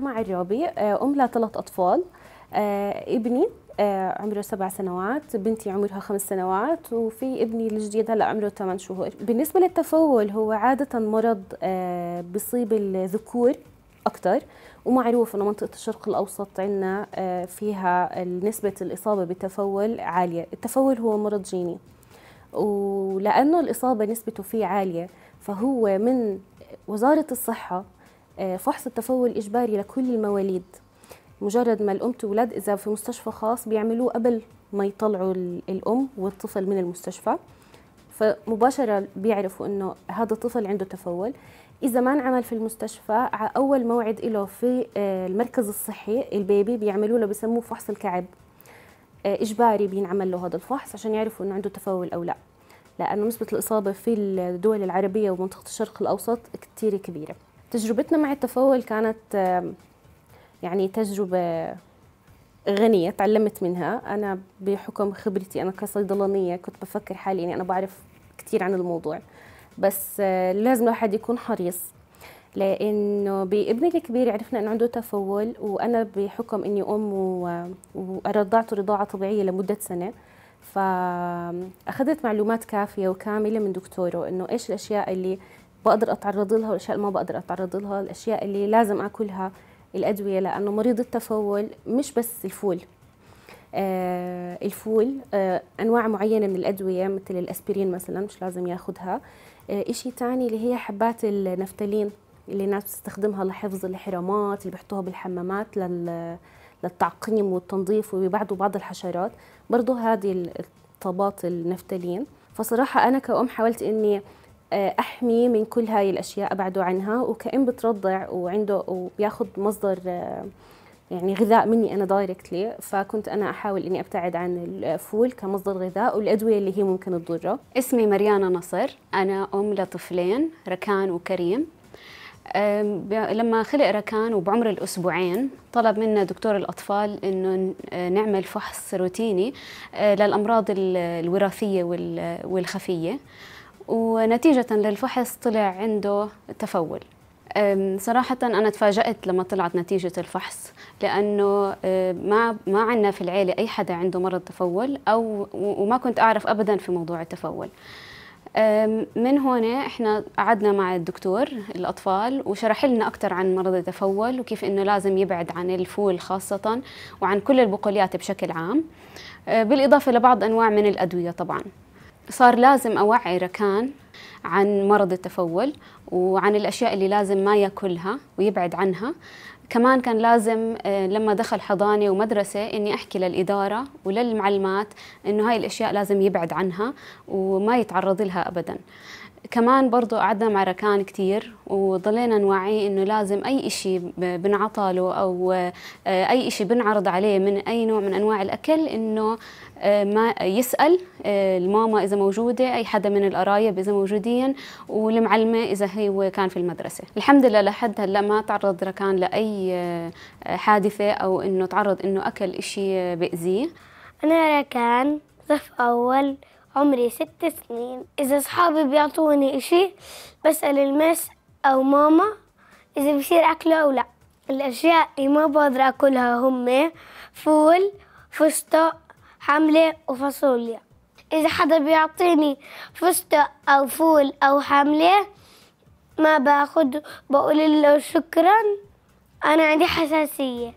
سما عرابي آه، أم لثلاث أطفال آه، ابني آه، عمره سبع سنوات بنتي عمرها خمس سنوات وفي ابني الجديد هلا عمره ثمان شهور. بالنسبة للتفول هو عادة مرض بيصيب الذكور أكثر ومعروف إنه منطقة الشرق الأوسط عندنا فيها نسبة الإصابة بالتفول عالية، التفول هو مرض جيني ولأنه الإصابة نسبته فيه عالية فهو من وزارة الصحة آه، فحص التفول اجباري لكل المواليد. مجرد ما الأم تولد إذا في مستشفى خاص بيعملوه قبل ما يطلعوا ال- الأم والطفل من المستشفى. فمباشرة بيعرفوا إنه هذا الطفل عنده تفول. إذا ما انعمل في المستشفى ع- أول موعد له في آه، المركز الصحي البيبي بيعملوا له بسموه فحص الكعب. آه، إجباري بينعمل له هذا الفحص عشان يعرفوا إنه عنده تفول أو لا. لأنه نسبة الإصابة في الدول العربية ومنطقة الشرق الأوسط كثير كبيرة. تجربتنا مع التفول كانت يعني تجربة غنية تعلمت منها. أنا بحكم خبرتي أنا كصيدلانية كنت بفكر حالي إني أنا بعرف كثير عن الموضوع. بس آه، لازم الواحد يكون حريص لأنه بابني الكبير عرفنا إنه عنده تفول وأنا بحكم إني أم و- ورضعته رضاعة طبيعية لمدة سنة. فأخذت معلومات كافية وكاملة من دكتوره إنه إيش الأشياء اللي بقدر أتعرض لها والأشياء اللي ما بقدر أتعرض لها الأشياء اللي لازم أكلها الأدوية لأنه مريض التفول مش بس الفول. آه الفول آه أنواع معينة من الأدوية مثل الأسبرين مثلا مش لازم ياخدها. آه إشي تاني اللي هي حبات النفتالين اللي الناس بتستخدمها لحفظ الحرامات اللي بيحطوها بالحمامات لل للتعقيم والتنظيف وبيبعدوا بعض الحشرات. برضو هذه الطابات النفتالين. فصراحة أنا كأم حاولت إني آه، أحمي من كل هاي الأشياء أبعده عنها. وكأم بترضع وعنده وبياخد مصدر آه، يعني غذاء مني أنا دايركتلي فكنت أنا أحاول إني أبتعد عن الفول كمصدر غذاء والأدوية اللي هي ممكن تضره. اسمي مريانا نصر. أنا أم لطفلين ركان وكريم. لما خلق ركان وبعمر الأسبوعين طلب منا دكتور الأطفال إنه ن- آه، نعمل فحص روتيني للأمراض ال- الوراثية وال- والخفية. ونتيجة للفحص طلع عنده تفول. صراحة أنا تفاجأت لما طلعت نتيجة الفحص لأنه أه، ما ما عندنا في العيلة أي حدا عنده مرض تفول أو وما كنت أعرف أبدا في موضوع التفول. من هون إحنا قعدنا مع الدكتور الأطفال وشرح لنا أكثر عن مرض التفول وكيف إنه لازم يبعد عن الفول خاصة وعن كل البقوليات بشكل عام. أه، بالإضافة لبعض أنواع من الأدوية طبعا. صار لازم اوعي ركان عن مرض التفول وعن الأشياء اللي لازم ما يأكلها ويبعد عنها. كمان كان لازم آه، لما دخل حضانة ومدرسة إني أحكي للإدارة وللمعلمات إنه هاي الأشياء لازم يبعد عنها وما يتعرض لها ابدا. كمان برضو قعدنا مع ركان كتير وضلينا نوعيه إنه لازم أي إشي بنعطاله أو آه، أي إشي بنعرض عليه من أي نوع من أنواع الأكل إنه آه، ما يسأل آه، الماما إذا موجودة أي حدا من القرايب إذا موجودين والمعلمة إذا هو كان في المدرسة. الحمد لله لحد هلأ ما تعرض ركان لأي حادثة أو إنه تعرض إنه أكل إشي بأذيه أنا ركان صف أول عمري ست سنين. إذا أصحابي بيعطوني إشي بسأل ال miss أو ماما إذا بصير أكله أو لا. الأشياء اللي ما بقدر أكلها هم فول فستق حمله وفاصوليا. إذا حدا بيعطيني فستق أو فول أو حملة ما باخد بقول له شكرا أنا عندي حساسية.